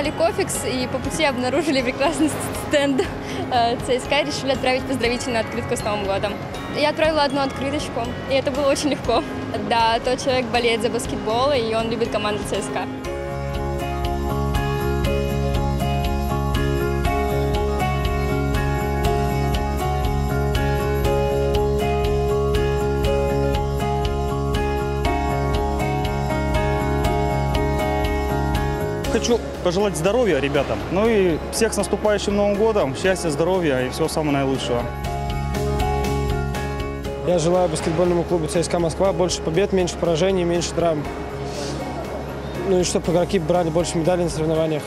проехали Кофикс и по пути обнаружили прекрасный стенд э, ЦСКА и решили отправить поздравительную открытку с Новым годом. Я отправила одну открыточку, и это было очень легко. Да, тот человек болеет за баскетбол, и он любит команду ЦСКА. Хочу пожелать здоровья ребятам. Ну и всех с наступающим Новым годом. Счастья, здоровья и всего самого наилучшего. Я желаю баскетбольному клубу ЦСКА Москва больше побед, меньше поражений, меньше травм. Ну и чтобы игроки брали больше медалей на соревнованиях.